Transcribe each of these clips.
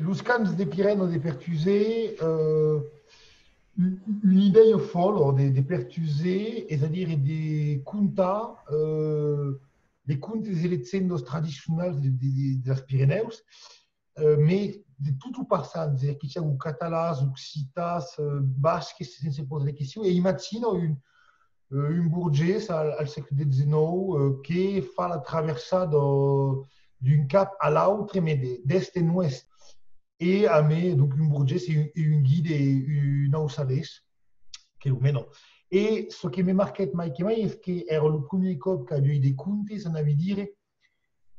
Los cans de Pireno de Pertusé, euh, une idée folle des, des Pertusé, c'est-à-dire des contes, euh, des contes des leyendas traditionnels des de, de, de Pyrénées, euh, mais de tout ou passant, c'est-à-dire qu'il y a ou catalans, occitas, euh, basques, se poser des questions, et imagine une, euh, une bourgesse al, siècle XIX euh, qui fait la traversée d'un cap à l'autre, mais d'est en ouest. Et mes, donc une bourgesse et une, une guide et une est le non. Et ce qui me mai que mai, c'est que era le premier cop qui a eu des contes, ça veut dire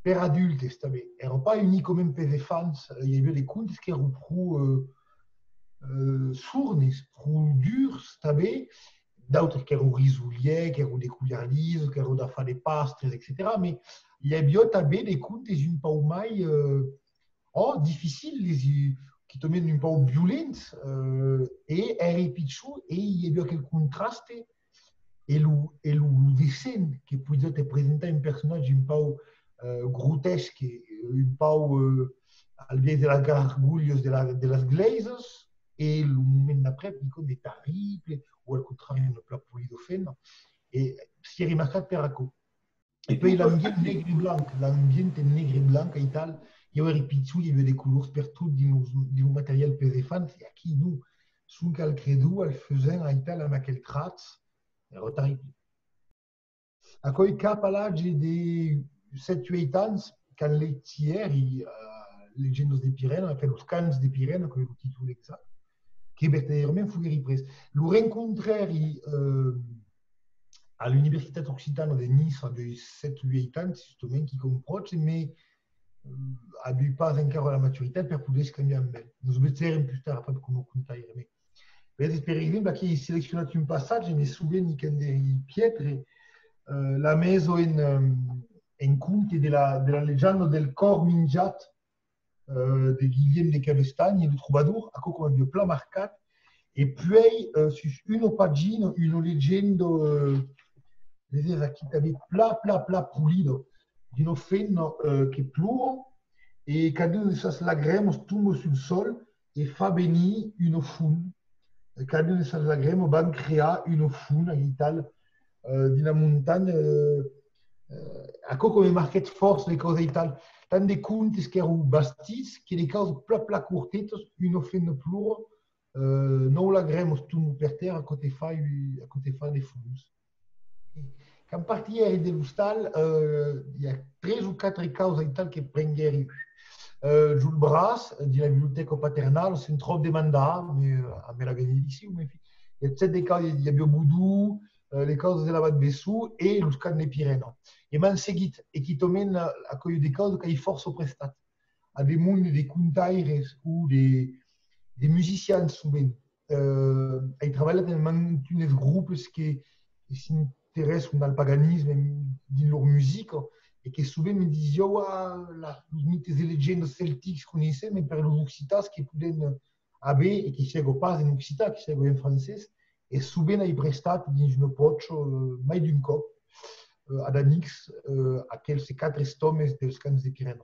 per adultes també. Era pas uniquement per enfants, il y avait des contes qui étaient plus euh, euh, sourds, plus durs també, d'autres qui étaient risoliers, qui étaient des couleurs lises, qui étaient des pastres, etc. Mais il y avait també des contes un peu mai euh, oh, difficiles, les, qui te mènent un peu violents, et era pitjor, et il y avait quel contraste, et le, et le dessin qui pouvait te présenter un personnage un peu euh, grotesque, un peu euh, al de las gargulhos de, la, de las glazes, et le moment d'après, pico des terribles, ou al contraire, une plat polidofène, et si remarqué per acco. Et puis l'ambient negre et blanc, l'ambient negre et blanc, et tal, il y avait pitchou, il y avait des couleurs partout du matériel PZFan, et qui nous, sous quel credo, elle faisait un tal, à quel trat, era terrible. A quoi cap à l'âge des 7-8 ans, quand les tiers, uh, Legendos de Pirene, enfin, los cans de Pirene, comme le titre exact, qui verdaderament fu repris. Le rencontré euh, à l'Université Occitane de Nice de 7-8 ans, qui comproche, mais euh, n'avait pas encore la maturité pour pouvoir escrire en belle. Nous verrons plus tard après comment contaire. Mais, mais per exemple, qui sélectionné un Pietre, euh, la maison en, en conte de la, de la légende del corps minjat euh, de Cavestagne, le troubadour, à quoi comme un plan marqué. Et puis, euh, sur une pagine, une légende, euh, qui avait plat, plat, plat pulido, d'une fin euh, qui pleure et quand une de ces lagrèmes tombe sur le sol et fa bénir une foune. Et quand une de ces lagrèmes va créer une foune à l'Italie euh, d'une montagne. Euh, euh, à quoi comme marquette force les causes italiennes Tant des contes qui sont bastis, qui les causent plein plein courtes, une fin de pleure, euh, non lagrèmes tombe par terre à côté de la foune. Quand parti à de l'Ustal, euh, il y a trois ou quatre causes italiennes qui prennent guéri. Euh, Jules Brass, de la bibliothèque paternale, c'est une trop demandée, mais euh, à la bénédiction. Mais il y a des cas, il y a Bioboudou, euh, les causes de la Bade Bessou et le scan des Pyrénées. Et man seguit, et qui te mène à accueillir des causes qui force au prestat. À des mondes, des contaires ou des, des musiciens souvent. Euh, ils travaillent dans un groupe qui, qui s'intéresse dans le paganisme, dans leur musique, et qui souvent me disent oh, la, les légendes celtiques connaissaient, mais par les occitas qui pouvaient avoir et qui ne pas en occitan, qui ne en français, et souvent ils prestat dans une poche, euh, mai d'un cop, à Danix, euh, à quelques quatre stomes des scans de Pyrénées.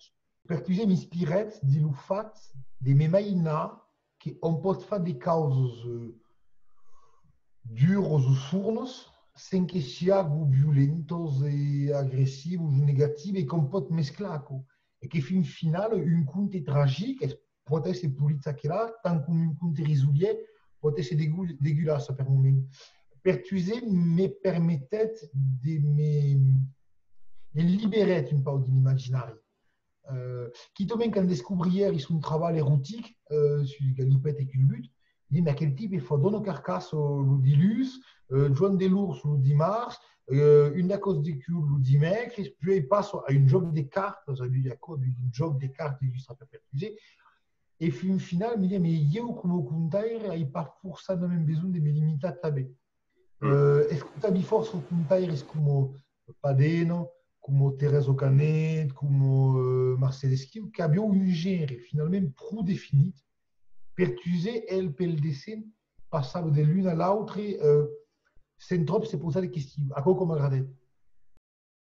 Pertuser m'inspirait du fait de mes maïnas qui on peut faire des causes euh, dures ou sourdes que sejam violentos e agressivos, negativos, e qu'on peut mesclar. Et que, fin final, un conte tragique peut être politique là, tant qu'un conte résolué peut être dégueulasse par moment. Pertuiser me permettait de me, libérer un peu de l'imaginaire. Euh, qui même quand découvrir ils sont travail érotique euh, sur Galipette et Culbut, dit mais quel type il faut donner carcasse le dilus, euh, John Delours le 10 mars, euh, une de cul le 10 mai, puis il passe à une job des cartes, veut dire quoi Une job des cartes illustrateur pertusé. Et puis, au final, il me dit, mais il y a comme contaire, il part pour ça, même besoin de me limiter à taber. Euh, est-ce que tu as mis force au contaire, est-ce que Padeno, comme Thérèse Canet, comme euh, Marcel Esquive, qui avaient une gère finalement trop définie, pertusée, elle, per le dessin, passable de l'une à l'autre, euh, sans trop se poser des questions. À quoi comme agradé